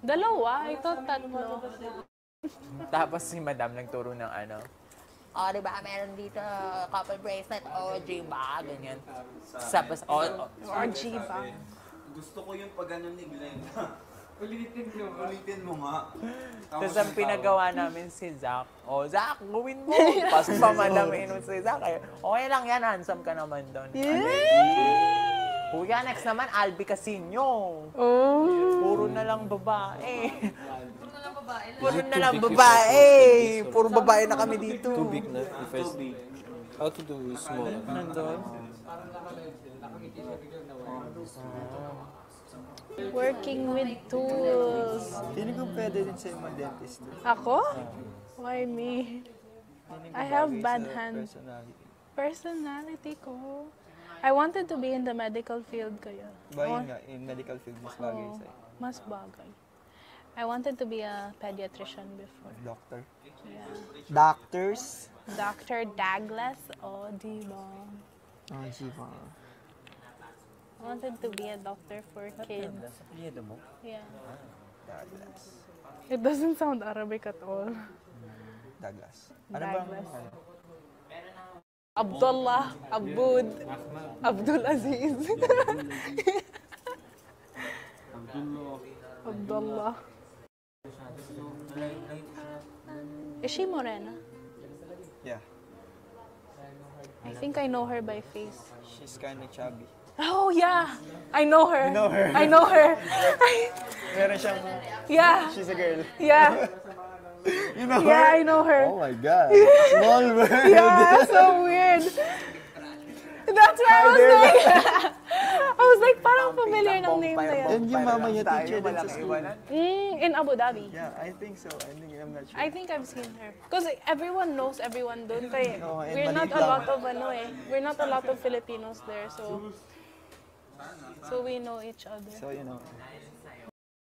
Dalawa? Ito tatlo. Tapos si madam nagturo ng ano, oh, di ba, meron dito couple bracelet, OG ba, ganyan. Tapos, oh, oh, RG ba? Gusto ko yung pag ganun ni Glenda. Ulitin mo. Ulitin mo nga. Tapos ang pinagawa namin si Zach, oh, Zach, gawin mo. Pasok pa madam inom si Zach. eh, Okay lang yan, handsome ka naman doon. Kuya, next naman, Albi Casino. Oh. Puro na lang babae. Puro na lang babae. Puro babae na kami dito. Too big na. If I How to do small? Nandun. Working with tools. Feeling ko pwede din sa'yo mag-dentist. Ako? Why me? I have bad sa hand. Personality. Personality ko. I wanted to be in the medical field kaya. Ba Oh, yun nga, in medical field, mas bagay oo, sa'yo. mas bagay. I wanted to be a pediatrician before. Doctor. Yeah. Doctors? Dr. Douglas, oh, di ba? Oh, sipa. I wanted to be a doctor for kids. Iya mo? Yeah. Ah, Douglas. It doesn't sound Arabic at all. Douglas. Ano bang, Douglas. ano? Abdullah, Abud, Abdul Aziz. Abdullah. Is she Morena? Yeah. I think I know her by face. She's kind of chubby. Oh yeah, I know her. You know her? I know her. Meron siyang, yeah, she's a girl. yeah, You know yeah. I know her. Oh my god. Small world. Yeah, so weird. That's why I was like, I was like, parang familiar ng name na yan. And yung mama niya, teacher din sa school. Mm, in Abu Dhabi. Yeah, I think so. I think I'm not sure. I think I've seen her. Because everyone knows everyone doon. Kaya No, we're not a lot of ano eh. We're not a lot of Filipinos there. So so we know each other. So, you know.